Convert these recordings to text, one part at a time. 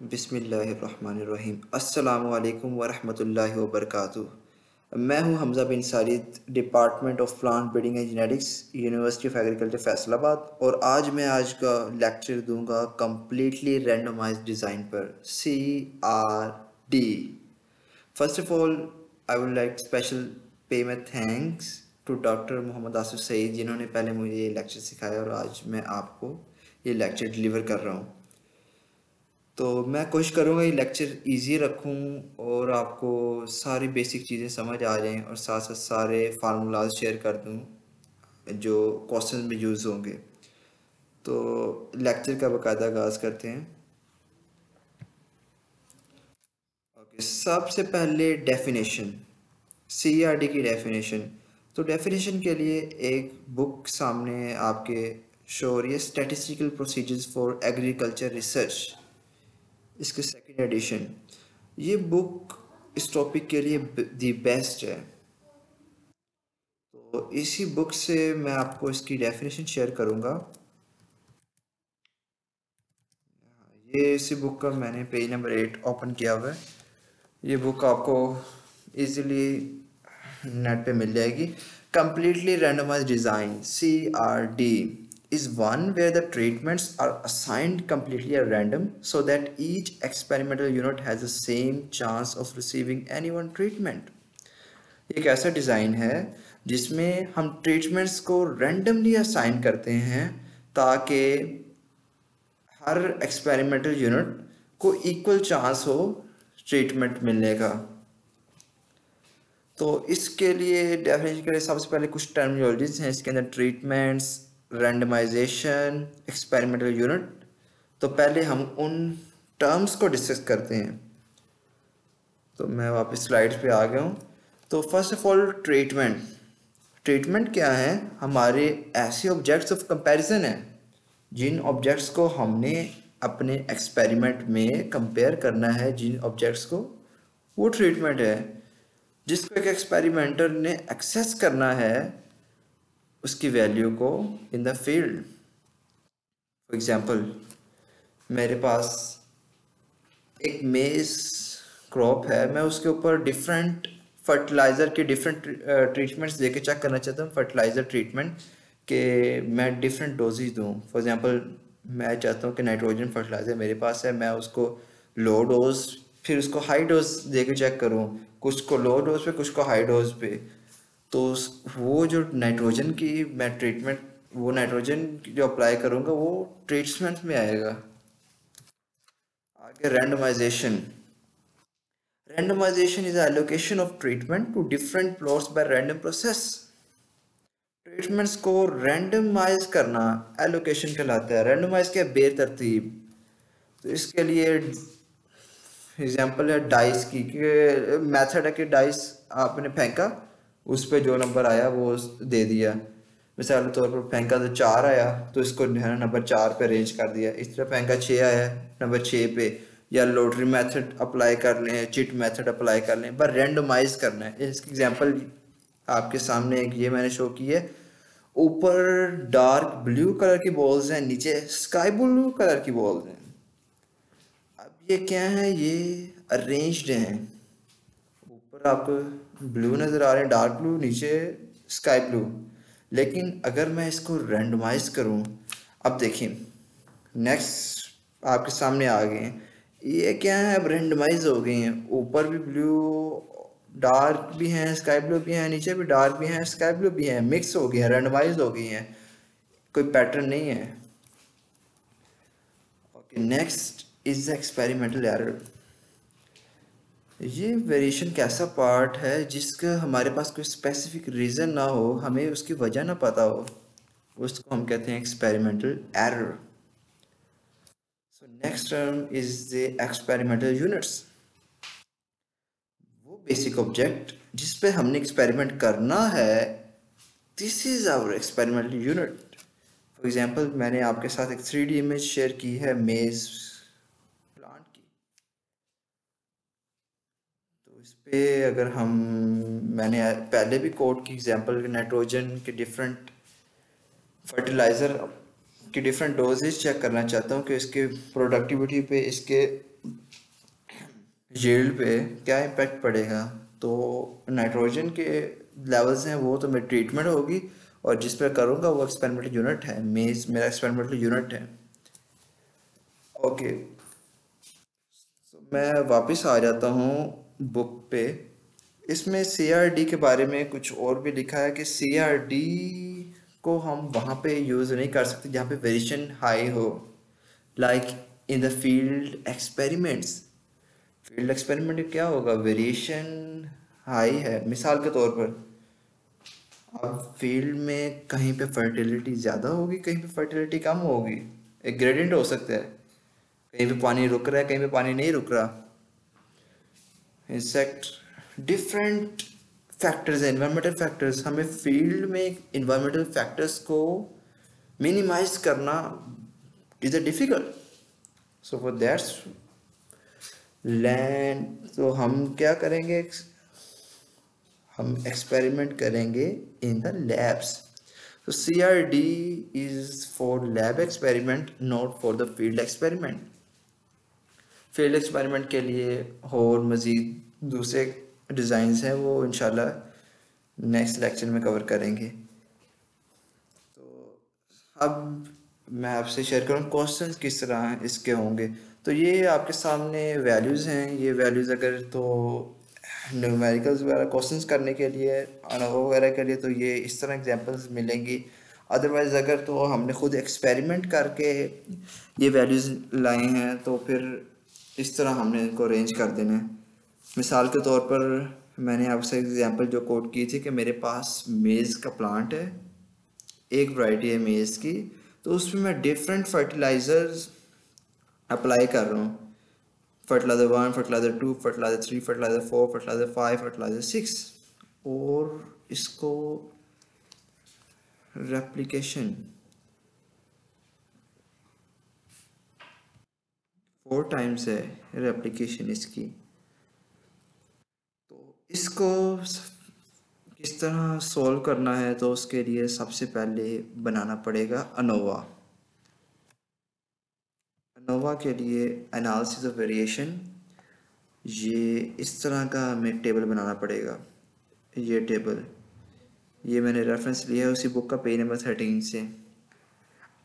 बिसमीम अल्लाम वरहमतुल्लाहि वबरकातुहू। मैं हूँ Hamza bin Sarid department of plant breeding and genetics university of agriculture Faisalabad. और आज मैं आज का लेक्चर दूँगा कम्प्लीटली रेंडमाइज डिज़ाइन पर C R D first of all I would like special pay my thanks to doctor Muhammad Asif Saeed जिन्होंने पहले मुझे ये लेक्चर सिखाया और आज मैं आपको ये लेक्चर डिलीवर कर रहा हूँ। तो मैं कोशिश करूँगा ये लेक्चर इजी रखूँ और आपको सारी बेसिक चीज़ें समझ आ जाएँ और साथ साथ सारे फार्मूलाज शेयर कर दूँ जो क्वेश्चन में यूज़ होंगे। तो लेक्चर का बाकायदा आगाज़ करते हैं। ओके सबसे पहले डेफिनेशन सी आर डी की डेफिनेशन तो डेफिनेशन के लिए एक बुक सामने आपके शो रही है statistical procedures for agriculture research इसके सेकंड एडिशन ये बुक इस टॉपिक के लिए दी बेस्ट है। तो इसी बुक से मैं आपको इसकी डेफिनेशन शेयर करूँगा। ये इसी बुक का मैंने पेज नंबर एट ओपन किया हुआ है। ये बुक आपको इजीली नेट पे मिल जाएगी। Completely randomize design C R D is one where the treatments are assigned completely at random so that each experimental unit has the same chance of receiving any one treatment. एक ऐसा design है जिसमें हम treatments को randomly assign करते हैं ताकि हर एक्सपेरिमेंटल यूनिट को इक्वल चांस हो ट्रीटमेंट मिलने का तो इसके लिए डेफिनेशन के लिए सबसे पहले कुछ टर्मिनोलॉजीज हैं इसके अंदर ट्रीटमेंट्स रैंडमाइजेशन एक्सपेरिमेंटल यूनिट तो पहले हम उन टर्म्स को डिस्कस करते हैं। तो मैं वापस स्लाइड्स पे आ गया हूँ। तो first of all treatment treatment क्या है? हमारे ऐसे ऑब्जेक्ट्स ऑफ़ कंपैरिजन हैं, जिन ऑब्जेक्ट्स को हमने अपने एक्सपेरिमेंट में कंपेयर करना है, जिन ऑब्जेक्ट्स को। वो ट्रीटमेंट है, जिसको एक एक्सपेरिमेंटर ने एक्सेस करना है उसकी वैल्यू को in the field for example मेरे पास एक मेज क्रॉप है, मैं उसके ऊपर डिफरेंट फर्टिलाइज़र के डिफरेंट ट्रीटमेंट्स दे के चेक करना चाहता हूँ फर्टिलाइज़र ट्रीटमेंट के मैं डिफरेंट डोजेज दूँ। फॉर एग्जांपल मैं चाहता हूँ कि नाइट्रोजन फर्टिलाइज़र मेरे पास है, मैं उसको लो डोज फिर उसको हाई डोज दे के चेक करूँ। कुछ को लो डोज पे, कुछ को हाई डोज पे। तो वो जो नाइट्रोजन की मैं ट्रीटमेंट वो नाइट्रोजन जो अप्लाई करूँगा, वो ट्रीटमेंट में आएगा। आगे randomization randomization is allocation of treatment to different plots by random process treatments को रैंडमाइज करना एलोकेशन कहलाता है। रैंडमाइज क्या बेतरतीब। तो इसके लिए एग्जांपल है डाइस की मेथड है कि डाइस आपने फेंका उस पर जो नंबर आया वो दे दिया। मिसाल के तौर पर फेंका तो चार आया तो इसको जो है नंबर चार पे अरेंज कर दिया। इस तरह फेंका छः आया, नंबर छः पे। या लोटरी मेथड अप्लाई कर लें चिट मेथड अप्लाई कर लें, पर रेंडमाइज करना है। इसकी एग्जांपल आपके सामने एक ये मैंने शो की है। ऊपर डार्क ब्लू कलर की बॉल्स हैं, नीचे स्काई ब्लू कलर की बॉल्स हैं। अब ये क्या है? ये अरेंज्ड हैं। ऊपर आपको ब्लू नज़र आ रहे हैं डार्क ब्लू नीचे स्काई ब्लू लेकिन अगर मैं इसको रेंडमाइज करूँ, अब देखिए नेक्स्ट आपके सामने आ गए ये क्या है? अब रेंडमाइज हो गए हैं। ऊपर भी ब्लू डार्क भी हैं स्काई ब्लू भी हैं, नीचे भी डार्क भी हैं स्काई ब्लू भी हैं। मिक्स हो गए हैं रेंडमाइज हो गई हैं। कोई पैटर्न नहीं है। Okay next is experimental error ये वेरिएशन कैसा पार्ट है जिसका हमारे पास कोई स्पेसिफिक रीज़न ना हो, हमें उसकी वजह ना पता हो? उसको हम कहते हैं experimental error so next term is the experimental units वो बेसिक ऑब्जेक्ट जिस पे हमने एक्सपेरिमेंट करना है this is our experimental unit for example मैंने आपके साथ एक थ्री इमेज शेयर की है मेज़ इस पे अगर हम मैंने पहले भी कोड की एग्जांपल नाइट्रोजन के डिफरेंट फर्टिलाइज़र की डिफरेंट डोजेज चेक करना चाहता हूँ कि इसके प्रोडक्टिविटी पे इसके यील्ड पे क्या इम्पेक्ट पड़ेगा तो नाइट्रोजन के लेवल्स हैं वो तो मेरी ट्रीटमेंट होगी और जिस पर करूँगा वो एक्सपेरिमेंटल यूनिट है मेज मेरा एक्सपेरिमेंटल यूनिट है ओके okay. so, मैं वापस आ जाता हूँ बुक पे। इसमें सीआरडी के बारे में कुछ और भी लिखा है कि सीआरडी को हम वहाँ पे यूज़ नहीं कर सकते जहाँ पे वेरिएशन हाई हो। Like in the field experiments field experiment क्या होगा? वेरिएशन हाई है। मिसाल के तौर पर, अब फ़ील्ड में कहीं पे फर्टिलिटी ज़्यादा होगी, कहीं पे फर्टिलिटी कम होगी। एक ग्रेडियंट हो सकता है। कहीं पे पानी रुक रहा है, कहीं पे पानी नहीं रुक रहा। इंसेक्ट डिफरेंट फैक्टर्स हैं इन्वायरमेंटल फैक्टर्स हमें फ़ील्ड में इन्वायरमेंटल फैक्टर्स को मिनिमाइज करना is a difficult so for that's land तो हम क्या करेंगे? हम एक्सपेरिमेंट करेंगे in the labs C R D is for lab experiment not for the field experiment field experiment के लिए और मज़ीद दूसरे डिज़ाइंस हैं, वो इनशाला नेक्स्ट लेक्चर में कवर करेंगे। तो अब मैं आपसे शेयर करूँ क्वेश्चंस किस तरह इसके होंगे। तो ये आपके सामने वैल्यूज़ हैं, ये वैल्यूज़ अगर तो न्यूमेरिकल्स वगैरह क्वेश्चंस करने के लिए अनुभव वगैरह के लिए तो ये इस तरह एग्जांपल्स मिलेंगी। अदरवाइज़ अगर तो हमने खुद एक्सपेरिमेंट करके ये वैल्यूज़ लाए हैं तो फिर इस तरह हमने इनको अरेंज कर देना है। मिसाल के तौर पर मैंने आपसे एग्जांपल जो कोट की थी कि मेरे पास मेज़ का प्लांट है, एक वैरायटी है मेज़ की तो उसमें मैं डिफरेंट फर्टिलाइज़र्स अप्लाई कर रहा हूँ। Fertilizer one fertilizer two fertilizer three fertilizer four fertilizer five fertilizer six और इसको रेप्लिकेशन फोर टाइम्स है रेप्लिकेशन इसकी। तो इसको किस तरह सॉल्व करना है तो उसके लिए सबसे पहले बनाना पड़ेगा अनोवा अनोवा के लिए एनालिसिस ऑफ़ वेरिएशन ये इस तरह का हमें टेबल बनाना पड़ेगा। ये टेबल ये मैंने रेफरेंस लिया है उसी बुक का पेज नंबर थर्टीन से।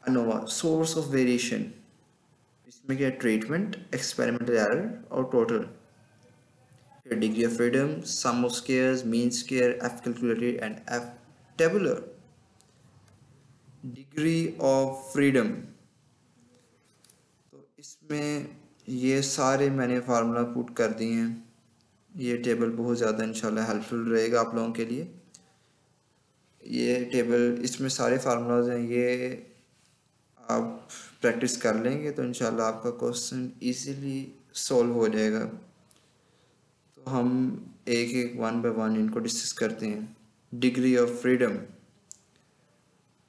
अनोवा सोर्स ऑफ़ वेरिएशन इसमें क्या ट्रीटमेंट एक्सपेरिमेंटल एरर और टोटल फिर degree of freedom sum of squares, mean square, f calculated and f tabular. Degree of freedom. तो इसमें ये सारे मैंने फार्मूला पुट कर दिए हैं। ये टेबल बहुत ज़्यादा इंशाल्लाह हेल्पफुल रहेगा आप लोगों के लिए। ये टेबल इसमें सारे फार्मूलाज हैं। ये प्रैक्टिस कर लेंगे तो इंशाल्लाह आपका क्वेश्चन इजीली सॉल्व हो जाएगा। तो हम एक एक वन बाय वन इनको डिस्कस करते हैं। डिग्री ऑफ़ फ्रीडम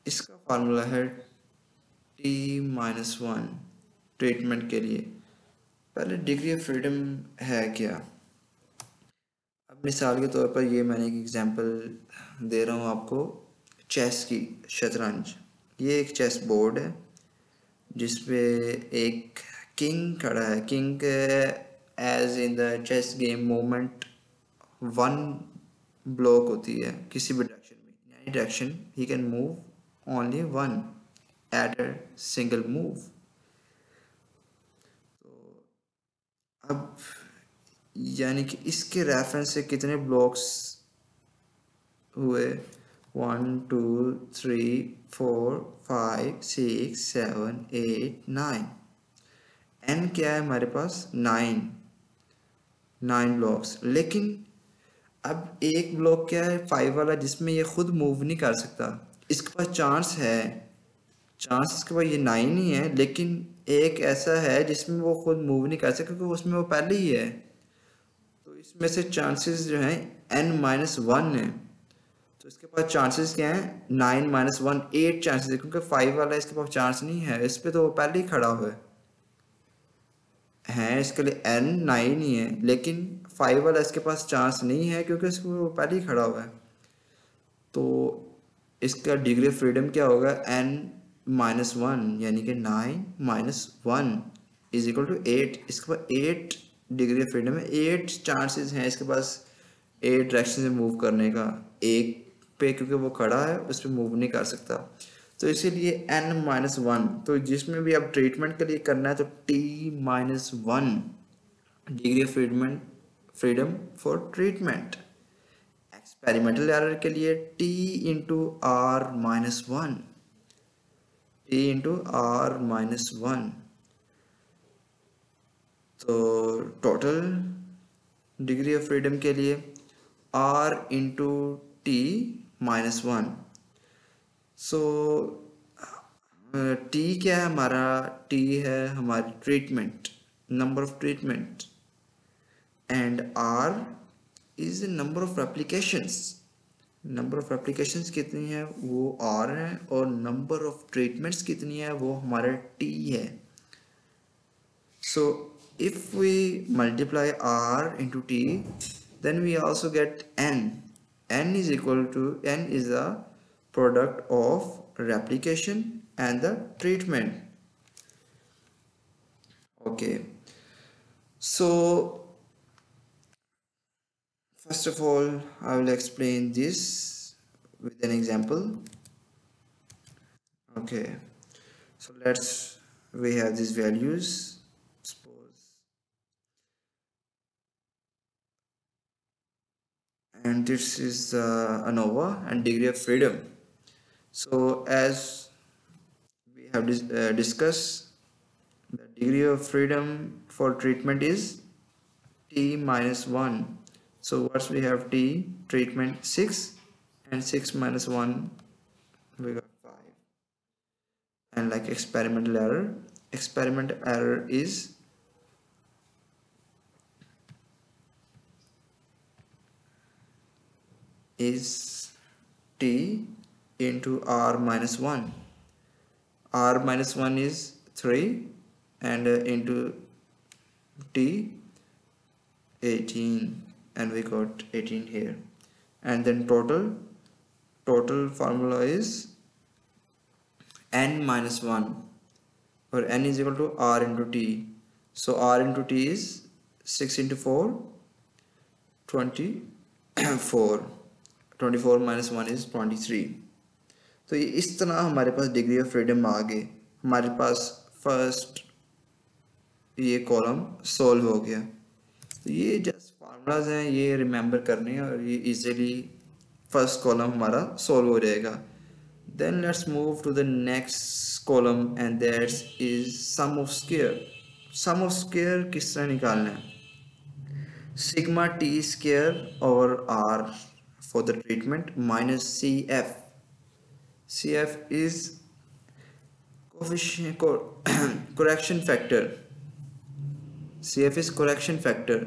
इसका फार्मूला है टी माइनस वन ट्रीटमेंट के लिए। पहले डिग्री ऑफ़ फ्रीडम है क्या? अब मिसाल के तौर पर ये मैंने एक एग्जांपल दे रहा हूँ आपको चेस की, शतरंज। ये एक चेस बोर्ड है। जिसपे एक किंग खड़ा है। King as in the chess game moment one block होती है किसी भी डायरेक्शन में। Any direction he can move only one at a single move तो अब यानी कि इसके रेफरेंस से कितने ब्लॉक्स हुए? One two three four five six seven eight nine N क्या है हमारे पास? नाइन नाइन ब्लॉक्स लेकिन अब एक ब्लॉक क्या है? फाइव वाला, जिसमें ये खुद मूव नहीं कर सकता। इसके पास चांस है। चांस इसके पास ये नाइन ही है, लेकिन एक ऐसा है जिसमें वो खुद मूव नहीं कर सकता, क्योंकि उसमें वो पहले ही है। तो इसमें से चांसेस जो हैं एन माइनस वन है। तो इसके पास चांसेस क्या हैं? Nine minus one eight chances है, क्योंकि फाइव वाला इसके पास चांस नहीं है। इस पर तो वो पहले ही खड़ा हुआ है। इसके लिए एन नाइन ही है, लेकिन फाइव वाला इसके पास चांस नहीं है, क्योंकि इसको वो पहले ही खड़ा हुआ है। तो इसका डिग्री ऑफ़ फ्रीडम क्या होगा? एन माइनस वन यानी कि nine minus one is equal to eight इसके पास एट डिग्री ऑफ़ फ्रीडम है। एट चांसेस हैं इसके पास एट डायरेक्शन से मूव करने का। एक पे क्योंकि वो खड़ा है, उस पर मूव नहीं कर सकता। तो इसीलिए एन माइनस वन तो जिसमें भी अब ट्रीटमेंट के लिए करना है तो T minus one degree of freedom freedom for treatment experimental error के लिए T into R minus one T into R minus one तो टोटल डिग्री ऑफ़ फ्रीडम के लिए R into T minus one so T क्या है हमारा? T है हमारी treatment number of treatment and R is number of applications number of applications कितनी है? वो आर है और नंबर ऑफ़ ट्रीटमेंट्स कितनी है? वो हमारा टी है. So if we multiply R r T then we we get get n is equal to n is the product of replication and the treatment. Okay. So first of all I will explain this with an example. Okay. So let's we have these values and this is uh, ANOVA and degree of freedom. So as we have dis uh, discussed the degree of freedom for treatment is t minus 1 so what we have t treatment 6 and 6 minus 1 we got 5 and like experimental error experimental error is is t into r minus 1 r minus 1 is 3 and uh, into t 18 and we got 18 here. And then total total formula is n minus 1 or n is equal to r into t. So r into t is 6 into 4 24 twenty four minus one is twenty three तो ये इस तरह हमारे पास degree of freedom आ गए हमारे पास फ़र्स्ट ये कॉलम सोल्व हो गया। तो ये जस्ट फार्मूलाज हैं, ये रिमेंबर करने और ये इजीली फ़र्स्ट कॉलम हमारा सोल्व हो जाएगा। Then let's move to the next column and that's is sum of square sum of square किस तरह निकालना है? सिग्मा टी स्केयर और R for the treatment minus CF. CF is coefficient correction factor. CF is correction factor.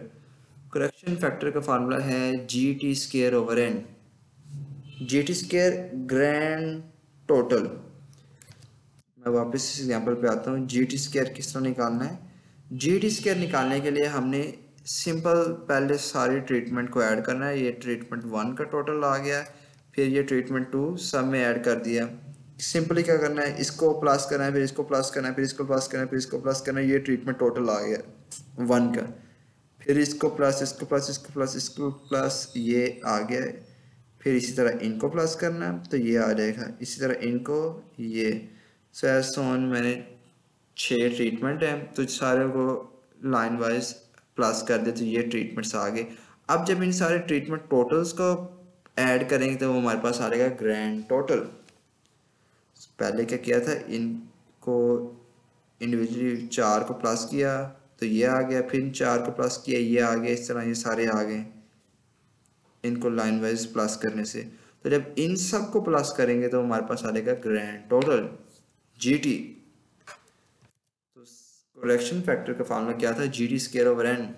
correction factor का formula है square over N G T square grand total मैं वापस इस एग्जांपल पे आता हूँ जी टी स्केयर किस तरह निकालना है जी टी स्केयर निकालने के लिए हमने सिंपल पहले सारी ट्रीटमेंट को ऐड करना है। ये ट्रीटमेंट वन का टोटल आ गया फिर ये ट्रीटमेंट टू सब में ऐड कर दिया सिंपली क्या करना है? इसको प्लस करना है, फिर इसको प्लस करना है, फिर इसको प्लस करना है, फिर इसको प्लस करना है। ये ट्रीटमेंट टोटल आ गया वन का। फिर इसको प्लस इसको प्लस इसको प्लस इसको प्लस ये आ गया फिर इसी तरह इनको प्लस करना है तो ये आ जाएगा। इसी तरह इनको, ये। सो सोन मैंने छः ट्रीटमेंट है तो सारे को लाइन वाइज प्लस कर दे तो ये ट्रीटमेंट्स आ गए। अब जब इन सारे ट्रीटमेंट टोटल्स को ऐड करेंगे तो वो हमारे पास आ जाएगा ग्रैंड टोटल पहले क्या किया था? इनको इंडिविजुअली चार को प्लस किया तो ये आ गया, फिर चार को प्लस किया, ये आ गया, इस तरह ये सारे आ गए। इनको लाइन वाइज प्लस करने से। तो जब इन सबको प्लस करेंगे तो हमारे पास आ जाएगा grand total GT correction factor का फार्मूला क्या था? G D square over N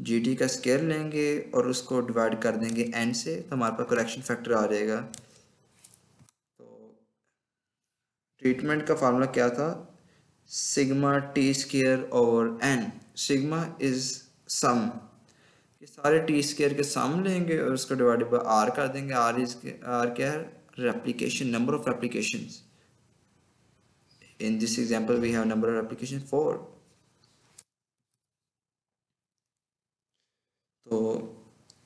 G D का स्केयर लेंगे और उसको डिवाइड कर देंगे एन से तो हमारे पास करेक्शन फैक्टर आ जाएगा। तो ट्रीटमेंट का फार्मूला क्या था? Sigma T square over N sigma is sum ये सारे टी स्केयर के सम लेंगे और उसको डिवाइड बाई आर कर देंगे। आर इज़ आर क्या है? Replication number of replications in this example, we have number of application 4 तो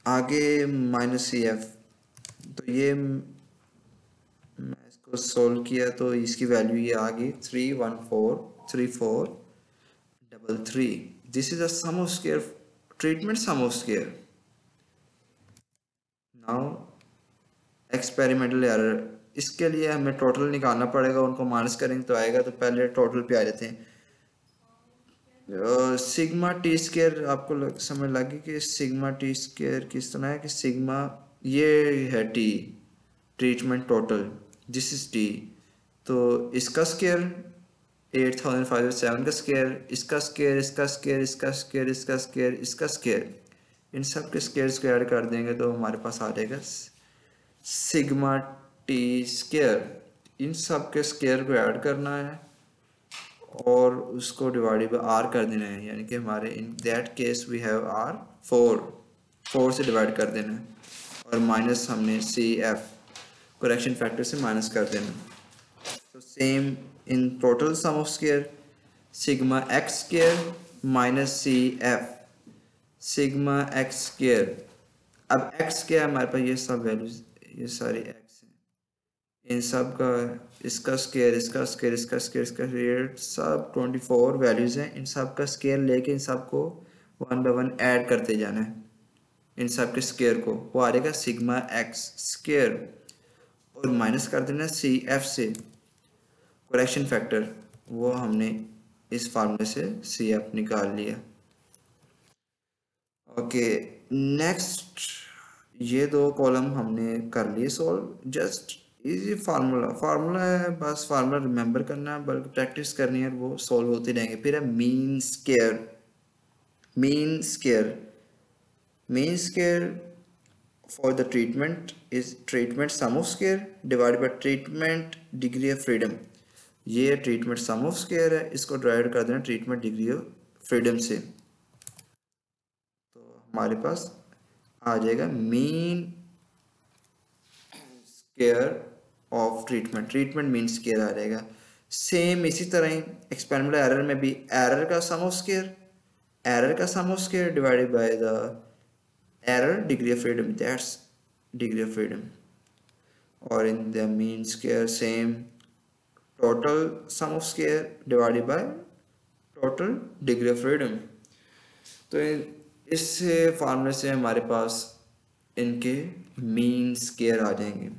आगे माइनस सी एफ़ तो ये मैं इसको सोल्व किया तो इसकी वैल्यू ये आ गई three one four three four double three this is a sum of square treatment sum of square now experimental error इसके लिए हमें टोटल निकालना पड़ेगा उनको माइनस करेंगे तो आएगा तो पहले टोटल पे आ जाते हैं। सिग्मा टी स्केयर आपको लग, समझ लगी कि सिग्मा टी स्केयर किस तरह है कि सिग्मा ये है T treatment total this is T तो इसका square eight thousand five seven का स्केयर इसका स्केयर इसका स्केयर इसका स्केयर इसका स्केयर इसका स्केयर इन सब के स्केयर्स को ऐड कर देंगे तो हमारे पास आ जाएगा सिग्मा टी स्केयर इन सब के स्केयर को ऐड करना है और उसको डिवाइड बाई आर कर देना है, यानी कि हमारे in that case we have R four four से डिवाइड कर देना है और माइनस हमने सी एफ़ करेक्शन फैक्टर से माइनस कर देना तो same in total sum of square sigma X square minus C F sigma X square अब एक्स क्या है? हमारे पास ये सब वैल्यूज़ ये सारी इन सब का इसका स्केयर इसका स्केयर इसका स्केयर इसका स्केयर सब ट्वेंटी फोर वैल्यूज़ हैं। इन सब का स्केयर लेके इन सबको वन बाय वन ऐड करते जाना है। इन सब के स्केयर को। वो आ जाएगा सिग्मा एक्स स्केयर और माइनस कर देना सी एफ़ से। करेक्शन फैक्टर वो हमने इस फार्मूले से सी एफ़ निकाल लिया। ओके नेक्स्ट ये दो कॉलम हमने कर लिए solve just easy formula formula है, बस फार्मूला रिमेंबर करना है, बल्कि प्रैक्टिस करनी है वो सॉल्व होते रहेंगे फिर है mean square mean square mean square for the treatment is treatment sum of square divide by treatment degree of freedom ये ट्रीटमेंट सम ऑफ़ स्केयर है, इसको डिवाइड कर देना ट्रीटमेंट डिग्री ऑफ़ फ्रीडम से। तो हमारे पास आ जाएगा mean square of treatment treatment means square आ जाएगा। सेम इसी तरह ही एक्सपेरिमेंटल एरर में भी एरर का सम ऑफ़ स्केयर एरर का sum of square divided by the error degree of freedom that's degree of freedom और in the mean square same total sum of square divided by total degree of freedom तो इस फार्मूले से हमारे पास इनके mean square आ जाएँगे।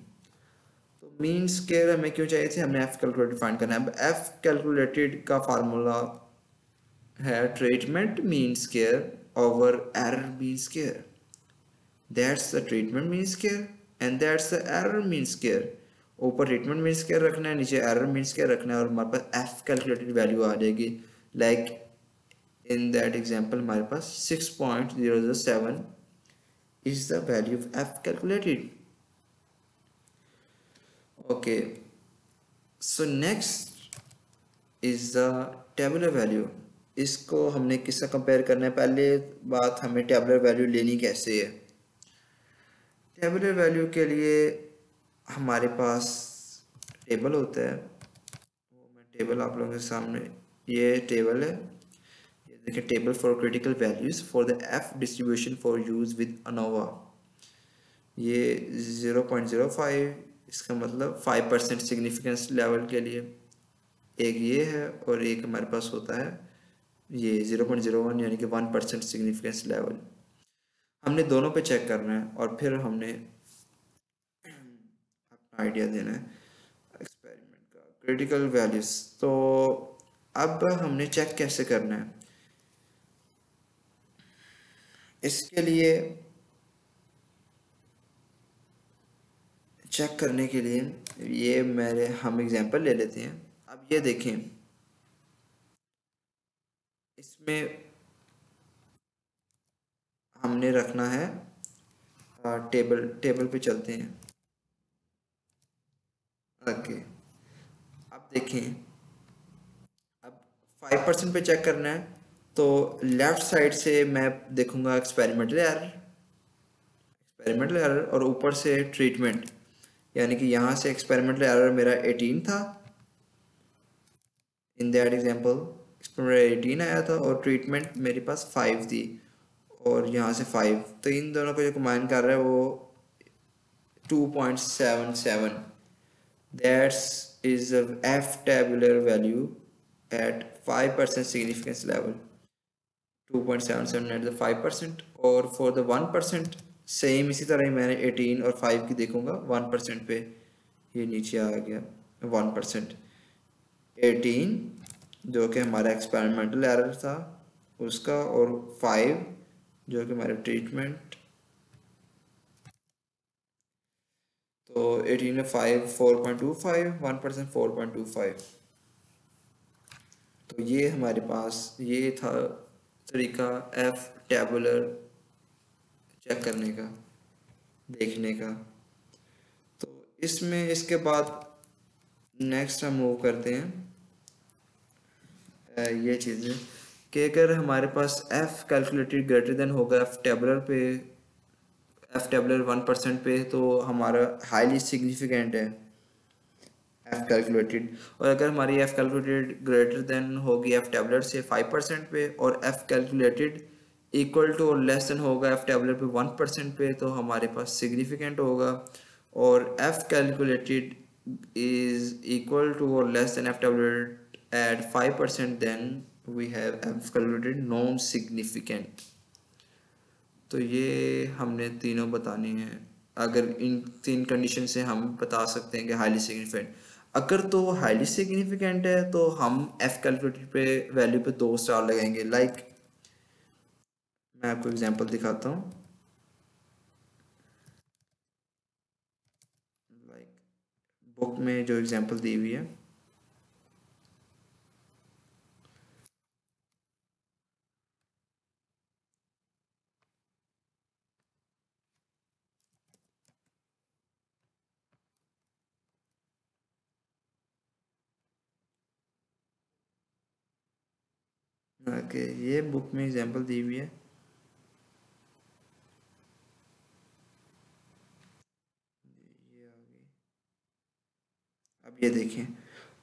Mean square हमें क्यों चाहिए थे, हमने एफ़ कैलकुलेटेड फाइंड करना है। एफ़ कैलकुलेटेड का फार्मूला है treatment mean square over error mean square that's the treatment mean square and that's the error mean square ऊपर ट्रीटमेंट मीन स्केयर रखना है, नीचे एरर मीन स्केयर रखना है और हमारे पास एफ़ कैलकुलेटेड वैल्यू आ जाएगी। लाइक इन दैट एग्जांपल हमारे पास six point zero zero seven is the value of F calculated okay. So next is the tabular value. इसको हमने किससे कंपेयर करना है? पहले बात हमें टेबलर वैल्यू लेनी कैसे है? टेबलर वैल्यू के लिए हमारे पास टेबल होता है। वो मैं टेबल आप लोगों के सामने, ये टेबल है। ये देखिए table for critical values for the F distribution for use with ANOVA ये ज़ीरो पॉइंट ज़ीरो फाइव इसका मतलब फाइव परसेंट सिग्निफिकेंस लेवल के लिए। एक ये है और एक हमारे पास होता है ये ज़ीरो पॉइंट ज़ीरो वन यानी कि वन परसेंट सिग्निफिकेंस लेवल हमने दोनों पे चेक करना है और फिर हमने अपना आइडिया देना है एक्सपेरिमेंट का। क्रिटिकल वैल्यूज़ तो अब हमने चेक कैसे करना है? इसके लिए चेक करने के लिए ये मेरे हम एग्जांपल ले लेते हैं। अब ये देखें। इसमें हमने रखना है टेबल टेबल पे चलते हैं। ओके। अब देखें। अब फाइव परसेंट पे चेक करना है तो लेफ़्ट साइड से मैं देखूँगा एक्सपेरिमेंटल एरर एक्सपेरिमेंटल एरर और ऊपर से ट्रीटमेंट यानी कि यहाँ से एक्सपेरिमेंटल एरर मेरा 18 था in that example experiment eighteen आया था और ट्रीटमेंट मेरे पास फाइव थी, और यहाँ से फाइव तो इन दोनों को जो कमाइन कर रहा है वो two point seven seven that's is F tabular value at five percent significance level 2.77 at the 5% और फॉर द 1% सेम इसी तरह ही मैंने एटीन और फाइव की देखूँगा। वन परसेंट पे ये नीचे आ गया। वन परसेंट एटीन जो कि हमारा एक्सपेरिमेंटल एरर था, उसका और फाइव जो कि हमारे ट्रीटमेंट तो एटीन में five four point two five one percent four point two five तो ये हमारे पास, ये था तरीका एफ़ टेबुलर चेक करने का, देखने का। तो इसमें इसके बाद नेक्स्ट हम मूव करते हैं। ये चीज़ें। कि अगर हमारे पास एफ़ कैलकुलेटेड ग्रेटर देन होगा एफ़ टेबलर पे एफ़ टेबलर वन परसेंट पे तो हमारा हाईली सिग्निफिकेंट है एफ़ कैलकुलेटेड और अगर हमारी एफ़ कैलकुलेटेड ग्रेटर देन होगी एफ़ टेबलर से फाइव परसेंट पे, और एफ़ कैलकुलेटेड इक्वल टू और लेस देन होगा एफ़ टेबलर पे वन परसेंट पे तो हमारे पास सिग्निफिकेंट होगा। और F calculated is equal to और less than F tabular at 5% then we have calculated non significant तो ये हमने तीनों बतानी है। अगर इन तीन कंडीशन से हम बता सकते हैं कि हाईली सिग्निफिकेंट अगर तो हाईली सिग्निफिकेंट है तो हम एफ़ कैलकुलेटेड पे वैल्यू पे दो स्टार लगाएँगे। लाइक like, मैं आपको एग्जांपल दिखाता हूँ। लाइक बुक में जो एग्जांपल दी हुई है। ओके okay, ये बुक में एग्जांपल दी हुई है। ये देखें।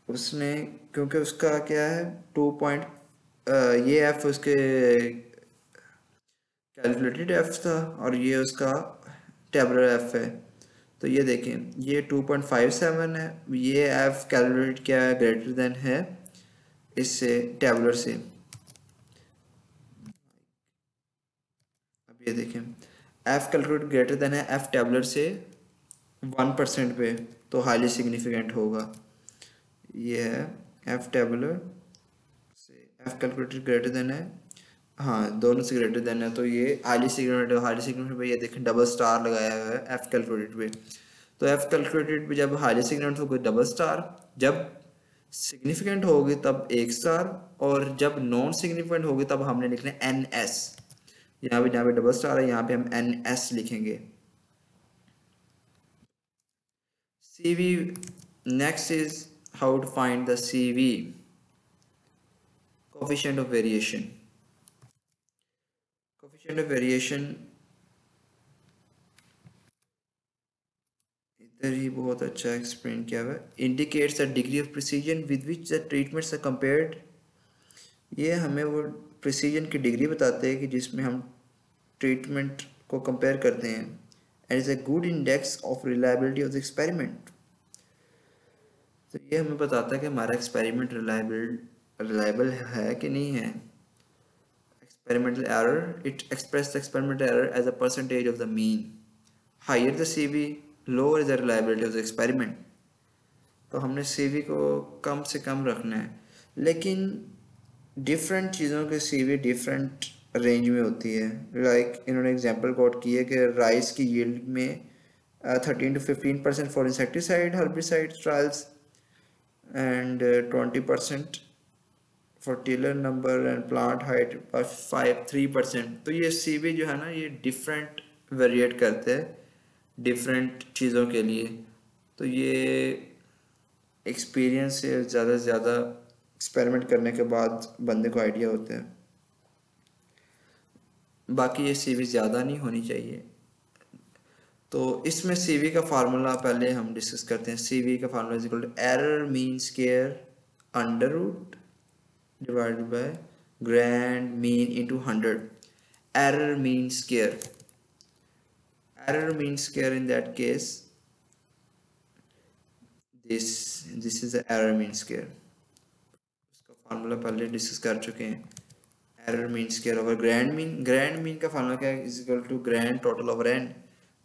उसने, क्योंकि उसका क्या है टू पॉइंट ये एफ़ उसके कैलकुलेटेड एफ़ था और ये उसका टेबलर एफ़ है। तो ये देखें, ये 2.57 है, ये एफ़ कैलकुलेट क्या है ग्रेटर देन है, इससे टेबलर से। अब ये देखें एफ़ कैलकुलेट ग्रेटर देन है एफ़ टेबलर से वन परसेंट पे। तो हाईली सिग्निफिकेंट होगा। ये है एफ़ टेबलर से एफ़ कैलकुलेटर ग्रेटर देन है। हाँ दोनों से ग्रेटर देन है तो ये हाईली सिग्निफिकेंट हाईली सिग्निफिकेंट पे ये देखें डबल स्टार लगाया हुआ है एफ़ कैलकुलेटेड पे। तो एफ़ कैलकुलेटेड पे जब हाईली सिग्निफिकेंट होगी डबल स्टार जब सिग्निफिकेंट होगी तब एक स्टार और जब नॉन सिग्निफिकेंट होगी तब हमने लिखना एन एस यहाँ पे, जहाँ पे डबल स्टार है, यहाँ पे हम एन एस लिखेंगे। Next is how to find the C V coefficient of variation. Coefficient of variation, इधर ही बहुत अच्छा एक्सप्लेन किया हुआ है। Indicates the degree of precision with which the treatments are compared ये हमें वो प्रिसीजन की डिग्री बताते हैं कि जिसमें हम ट्रीटमेंट को कंपेयर करते हैं। And is a good index of reliability of the experiment तो ये हमें बताता है कि हमारा एक्सपेरिमेंट रिलायबल रिलायबल है कि नहीं है? Experimental error it expresses the experimental error as a percentage of the mean. Higher the CV lower is the reliability of the experiment. तो हमने CV को कम से कम रखना है। लेकिन डिफरेंट चीज़ों के सीवी डिफरेंट रेंज में होती है। लाइक like, इन्होंने एग्जांपल कोट की है कि राइस की यील्ड में thirteen to fifteen percent for insecticide herbicide trials and twenty percent for tiller number and plant height five three percent तो ये सीवी जो है ना, ये डिफरेंट वेरिएट करते हैं डिफरेंट चीज़ों के लिए। तो ये एक्सपीरियंस से ज़्यादा से ज़्यादा एक्सपेरिमेंट करने के बाद बंदे को आइडिया होते हैं। बाकी ये सीवी ज़्यादा नहीं होनी चाहिए। तो इसमें सीवी का फार्मूला पहले हम डिस्कस करते हैं। सीवी का formula is equal to error mean square under root divided by grand mean into 100 error mean square error mean square in that case, this this is the error mean square उसका formula पहले discuss कर चुके हैं। Error mean square over grand mean grand mean का formula क्या है? Is equal to grand total over N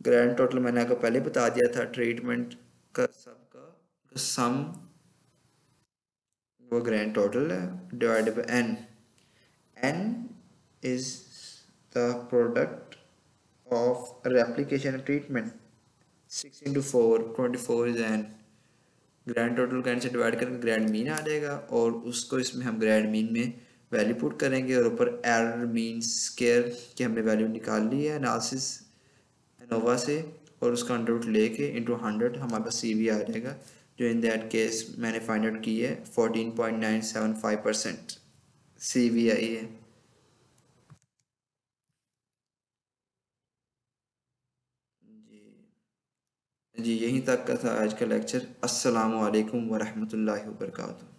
grand total मैंने आपको पहले बता दिया था ट्रीटमेंट का सबका सम वो ग्रैंड टोटल है divide by N N is the product of replication treatment six into four twenty four is N grand total grand से डिवाइड करके ग्रैंड मीन आ जाएगा और उसको इसमें हम ग्रैंड मीन में वैल्यू पुट करेंगे और ऊपर एरर मीन स्केयर की हमने वैल्यू निकाल ली है एनालिसिस एनोवा से और उसका अंडर रूट लेके इंटू हंड्रेड हमारे पास सी वी आ जाएगा, जो इन दैट केस मैंने फाइंड आउट की है fourteen point nine seven five percent C V आई है। जी जी, यहीं तक का था आज का लेक्चर अस्सलाम वालेकुम वबरकातुहू।